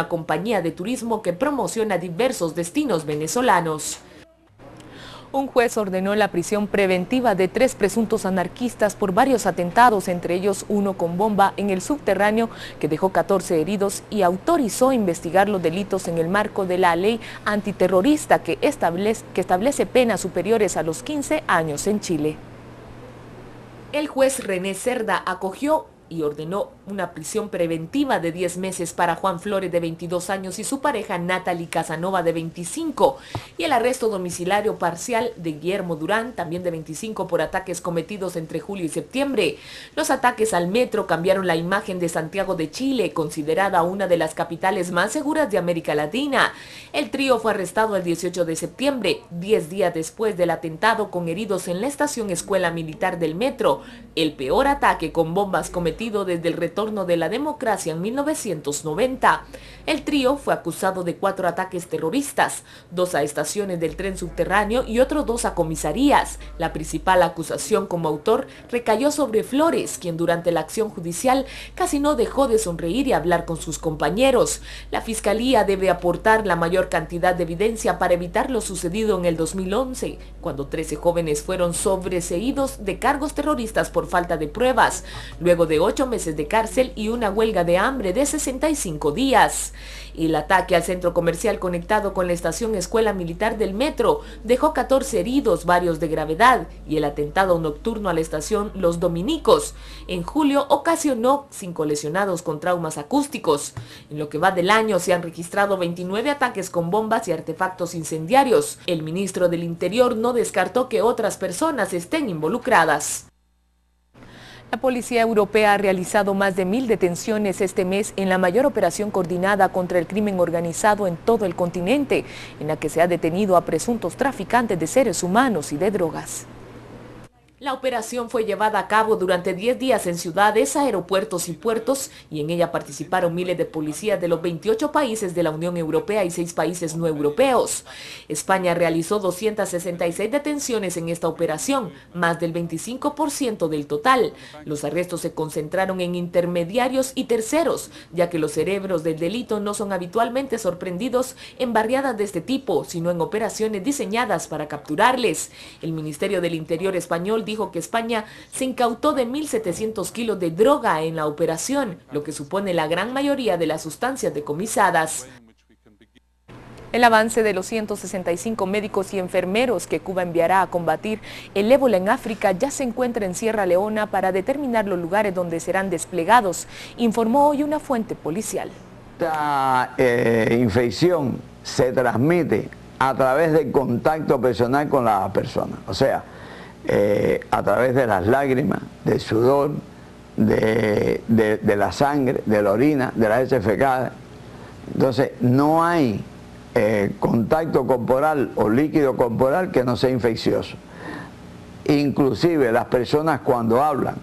una compañía de turismo que promociona diversos destinos venezolanos un juez ordenó la prisión preventiva de tres presuntos anarquistas por varios atentados, entre ellos uno con bomba en el subterráneo que dejó 14 heridos y autorizó investigar los delitos en el marco de la ley antiterrorista que establece, que establece penas superiores a los 15 años en Chile. El juez René Cerda acogió y ordenó una prisión preventiva de 10 meses para Juan Flores de 22 años y su pareja Natalie Casanova de 25 y el arresto domiciliario parcial de Guillermo Durán, también de 25 por ataques cometidos entre julio y septiembre. Los ataques al metro cambiaron la imagen de Santiago de Chile, considerada una de las capitales más seguras de América Latina. El trío fue arrestado el 18 de septiembre, 10 días después del atentado con heridos en la estación Escuela Militar del Metro, el peor ataque con bombas cometido desde el retorno de la democracia en 1990. El trío fue acusado de cuatro ataques terroristas, dos a estaciones del tren subterráneo y otros dos a comisarías. La principal acusación como autor recayó sobre Flores, quien durante la acción judicial casi no dejó de sonreír y hablar con sus compañeros. La fiscalía debe aportar la mayor cantidad de evidencia para evitar lo sucedido en el 2011, cuando 13 jóvenes fueron sobreseídos de cargos terroristas por falta de pruebas, luego de ocho meses de cárcel y una huelga de hambre de 65 días. El ataque al centro comercial conectado con la estación Escuela Militar del Metro dejó 14 heridos, varios de gravedad, y el atentado nocturno a la estación Los Dominicos en julio ocasionó cinco lesionados con traumas acústicos. En lo que va del año se han registrado 29 ataques con bombas y artefactos incendiarios. El ministro del Interior no descartó que otras personas estén involucradas. La Policía Europea ha realizado más de mil detenciones este mes en la mayor operación coordinada contra el crimen organizado en todo el continente, en la que se ha detenido a presuntos traficantes de seres humanos y de drogas. La operación fue llevada a cabo durante 10 días en ciudades, aeropuertos y puertos y en ella participaron miles de policías de los 28 países de la Unión Europea y 6 países no europeos. España realizó 266 detenciones en esta operación, más del 25% del total. Los arrestos se concentraron en intermediarios y terceros, ya que los cerebros del delito no son habitualmente sorprendidos en barriadas de este tipo, sino en operaciones diseñadas para capturarles. El Ministerio del Interior español dijo que España se incautó de 1.700 kilos de droga en la operación, lo que supone la gran mayoría de las sustancias decomisadas. El avance de los 165 médicos y enfermeros que Cuba enviará a combatir el ébola en África ya se encuentra en Sierra Leona para determinar los lugares donde serán desplegados, informó hoy una fuente policial. Esta eh, infección se transmite a través del contacto personal con la persona. O sea, eh, a través de las lágrimas, del sudor, de, la sangre, de la orina, de la heces fecales. Entonces, no hay eh, contacto corporal o líquido corporal que no sea infeccioso. Inclusive las personas cuando hablan,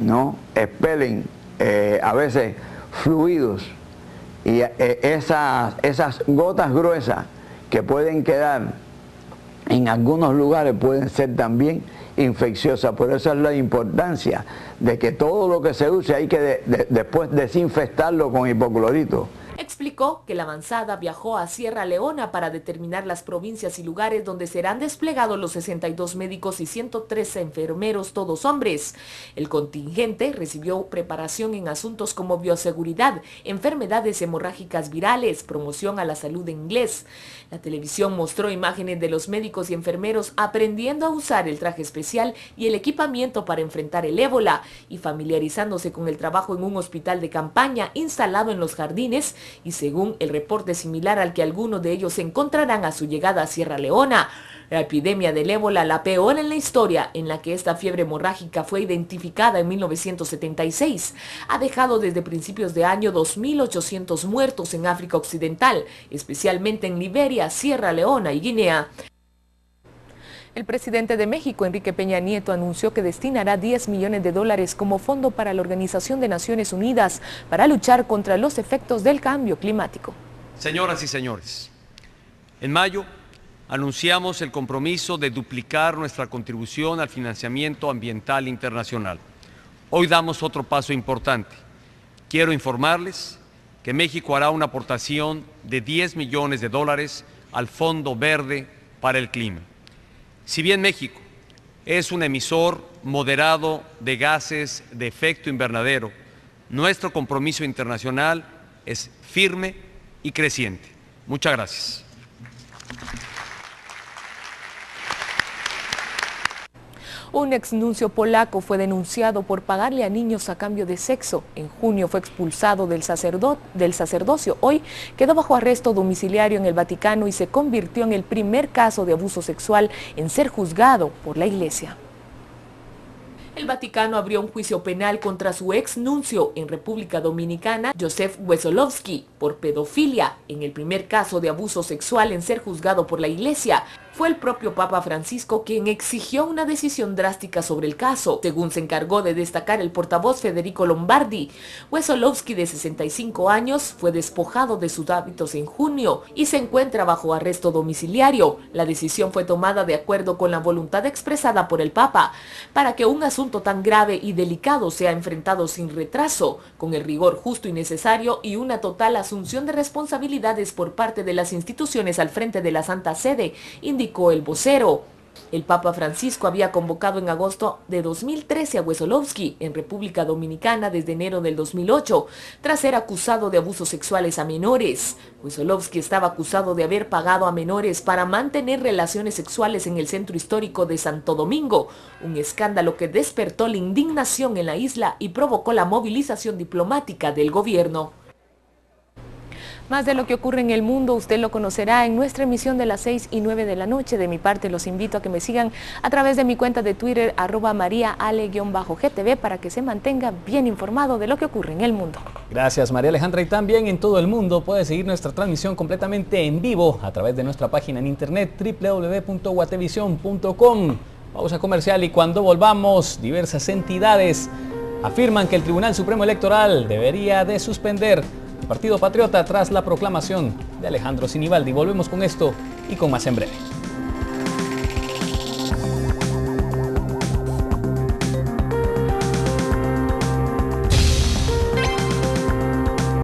¿no? expelen eh, a veces fluidos y esas, esas gotas gruesas que pueden quedar en algunos lugares pueden ser también infecciosa. Por eso es la importancia de que todo lo que se use hay que después desinfectarlo con hipoclorito explicó que la avanzada viajó a Sierra Leona para determinar las provincias y lugares donde serán desplegados los 62 médicos y 113 enfermeros, todos hombres. El contingente recibió preparación en asuntos como bioseguridad, enfermedades hemorrágicas virales, promoción a la salud en inglés. La televisión mostró imágenes de los médicos y enfermeros aprendiendo a usar el traje especial y el equipamiento para enfrentar el ébola y familiarizándose con el trabajo en un hospital de campaña instalado en los jardines y según el reporte similar al que algunos de ellos encontrarán a su llegada a Sierra Leona. La epidemia del ébola, la peor en la historia en la que esta fiebre hemorrágica fue identificada en 1976, ha dejado desde principios de año 2.800 muertos en África Occidental, especialmente en Liberia, Sierra Leona y Guinea. El presidente de México, Enrique Peña Nieto, anunció que destinará 10 millones de dólares como fondo para la Organización de Naciones Unidas para luchar contra los efectos del cambio climático. Señoras y señores, en mayo anunciamos el compromiso de duplicar nuestra contribución al financiamiento ambiental internacional. Hoy damos otro paso importante. Quiero informarles que México hará una aportación de 10 millones de dólares al Fondo Verde para el Clima. Si bien México es un emisor moderado de gases de efecto invernadero, nuestro compromiso internacional es firme y creciente. Muchas gracias. Un exnuncio polaco fue denunciado por pagarle a niños a cambio de sexo. En junio fue expulsado del, del sacerdocio. Hoy quedó bajo arresto domiciliario en el Vaticano y se convirtió en el primer caso de abuso sexual en ser juzgado por la Iglesia. El Vaticano abrió un juicio penal contra su ex nuncio en República Dominicana, Joseph Wesolowski, por pedofilia, en el primer caso de abuso sexual en ser juzgado por la Iglesia. Fue el propio Papa Francisco quien exigió una decisión drástica sobre el caso, según se encargó de destacar el portavoz Federico Lombardi. Wesolowski, de 65 años, fue despojado de sus hábitos en junio y se encuentra bajo arresto domiciliario. La decisión fue tomada de acuerdo con la voluntad expresada por el Papa, para que un asunto tan grave y delicado sea enfrentado sin retraso, con el rigor justo y necesario y una total asunción de responsabilidades por parte de las instituciones al frente de la Santa Sede, indicó el vocero. El Papa Francisco había convocado en agosto de 2013 a Wesolowski en República Dominicana desde enero del 2008, tras ser acusado de abusos sexuales a menores. Wesolowski estaba acusado de haber pagado a menores para mantener relaciones sexuales en el centro histórico de Santo Domingo, un escándalo que despertó la indignación en la isla y provocó la movilización diplomática del gobierno. Más de lo que ocurre en el mundo usted lo conocerá en nuestra emisión de las 6 y 9 de la noche. De mi parte los invito a que me sigan a través de mi cuenta de Twitter arroba mariaale-gtv para que se mantenga bien informado de lo que ocurre en el mundo. Gracias María Alejandra y también en todo el mundo puede seguir nuestra transmisión completamente en vivo a través de nuestra página en internet www.guatevision.com. Pausa comercial y cuando volvamos diversas entidades afirman que el Tribunal Supremo Electoral debería de suspender Partido Patriota tras la proclamación de Alejandro Sinibaldi. Volvemos con esto y con más en breve.